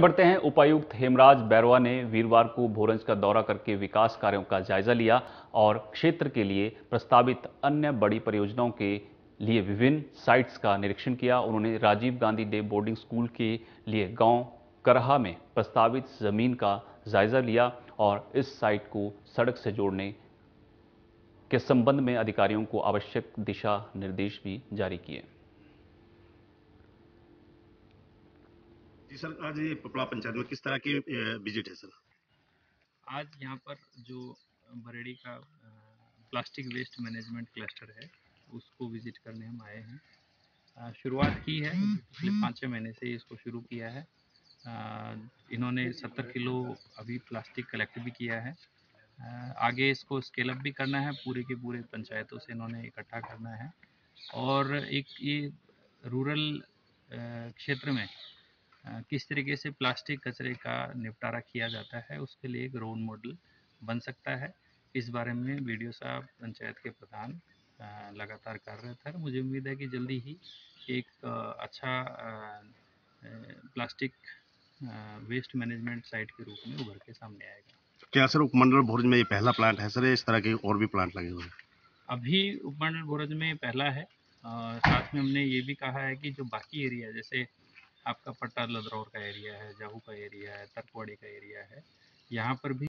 बढ़ते हैं। उपायुक्त हेमराज बैरवा ने वीरवार को भोरंज का दौरा करके विकास कार्यों का जायजा लिया और क्षेत्र के लिए प्रस्तावित अन्य बड़ी परियोजनाओं के लिए विभिन्न साइट्स का निरीक्षण किया। उन्होंने Rajiv Gandhi day boarding school के लिए गाँव करहा में प्रस्तावित ज़मीन का जायजा लिया और इस साइट को सड़क से जोड़ने के संबंध में अधिकारियों को आवश्यक दिशा निर्देश भी जारी किए। जी सर, आज ये पपड़ा पंचायत में किस तरह की विज़िट है सर? आज यहाँ पर जो बरेड़ी का प्लास्टिक वेस्ट मैनेजमेंट क्लस्टर है, उसको विज़िट करने हम आए हैं। शुरुआत की है, पिछले पाँच छः महीने से इसको शुरू किया है। इन्होंने सत्तर किलो अभी प्लास्टिक कलेक्ट भी किया है। आगे इसको स्केलअप भी करना है, पूरे के पूरे पंचायतों से इन्होंने इकट्ठा करना है। और एक ये रूरल क्षेत्र में किस तरीके से प्लास्टिक कचरे का निपटारा किया जाता है उसके लिए एक रोल मॉडल बन सकता है। इस बारे में वीडियो साहब पंचायत के प्रधान लगातार कर रहे थे। मुझे उम्मीद है कि जल्दी ही एक अच्छा प्लास्टिक वेस्ट मैनेजमेंट साइट के रूप में उभर के सामने आएगा। क्या सर उपमंडल भोज में ये पहला प्लांट है सर इस तरह के और भी प्लांट लगे हुए हैं? अभी उपमंडल भोरज में पहला है और साथ में हमने ये भी कहा है कि जो बाकी एरिया जैसे आपका पट्टा लदरौर का एरिया है, जाहू का एरिया है तरकवाड़ी का एरिया है, यहाँ पर भी